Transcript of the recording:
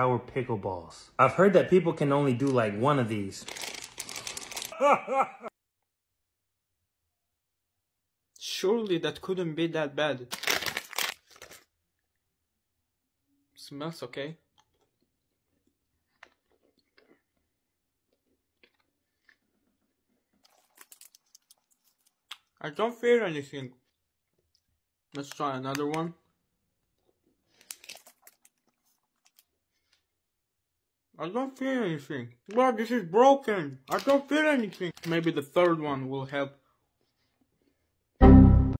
Sour pickleballs. I've heard that people can only do like one of these. Surely that couldn't be that bad. Smells okay. I don't feel anything. Let's try another one. I don't feel anything. Bro, this is broken. I don't feel anything. Maybe the third one will help.